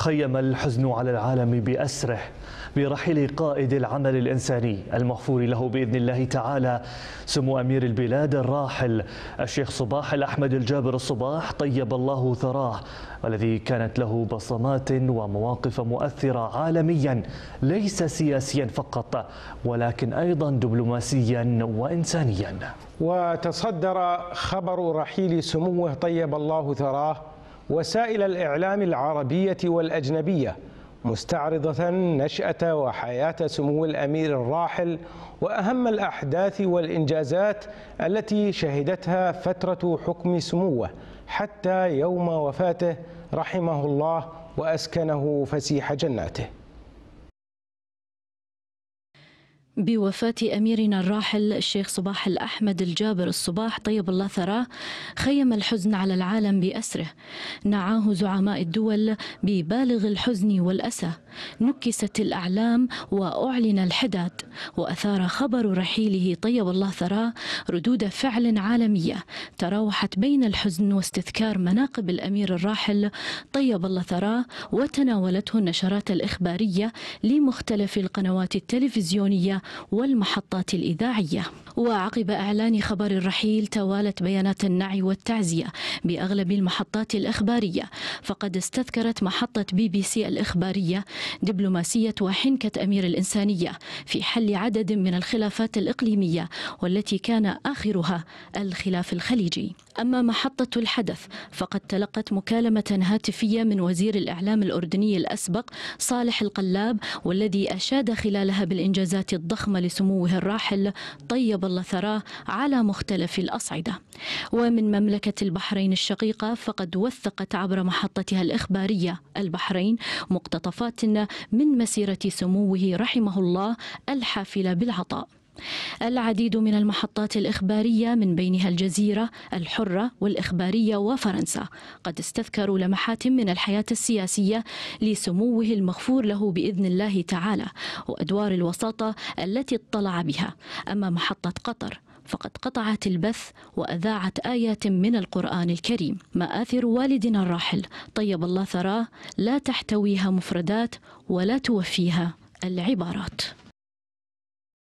خيم الحزن على العالم بأسره برحيل قائد العمل الإنساني المغفور له بإذن الله تعالى. سمو أمير البلاد الراحل الشيخ صباح الأحمد الجابر الصباح طيب الله ثراه والذي كانت له بصمات ومواقف مؤثرة عالميا ليس سياسيا فقط ولكن أيضا دبلوماسيا وإنسانيا. وتصدر خبر رحيل سموه طيب الله ثراه وسائل الإعلام العربية والأجنبية مستعرضة نشأة وحياة سمو الأمير الراحل وأهم الأحداث والإنجازات التي شهدتها فترة حكم سموه حتى يوم وفاته رحمه الله وأسكنه فسيح جناته. بوفاة أميرنا الراحل الشيخ صباح الأحمد الجابر الصباح طيب الله ثراه خيم الحزن على العالم بأسره. نعاه زعماء الدول ببالغ الحزن والأسى. نكست الأعلام وأعلن الحداد وأثار خبر رحيله طيب الله ثراه ردود فعل عالمية تراوحت بين الحزن واستذكار مناقب الأمير الراحل طيب الله ثراه وتناولته النشرات الإخبارية لمختلف القنوات التلفزيونية والمحطات الإذاعية. وعقب إعلان خبر الرحيل توالت بيانات النعي والتعزية بأغلب المحطات الإخبارية فقد استذكرت محطة بي بي سي الإخبارية دبلوماسية وحنكة أمير الإنسانية في حل عدد من الخلافات الإقليمية والتي كان آخرها الخلاف الخليجي. أما محطة الحدث فقد تلقت مكالمة هاتفية من وزير الإعلام الأردني الأسبق صالح القلاب والذي أشاد خلالها بالإنجازات الضخمة لسموه الراحل طيب الله ثراه على مختلف الأصعدة. ومن مملكة البحرين الشقيقة فقد وثقت عبر محطتها الإخبارية. البحرين مقتطفات من مسيرة سموه رحمه الله الحافلة بالعطاء. العديد من المحطات الإخبارية من بينها الجزيرة الحرة والإخبارية وفرنسا قد استذكروا لمحات من الحياة السياسية لسموه المغفور له بإذن الله تعالى وأدوار الوساطة التي اطلع بها. أما محطة قطر فقد قطعت البث وأذاعت آيات من القرآن الكريم. مآثر والدنا الراحل. طيب الله ثراه لا تحتويها مفردات ولا توفيها العبارات.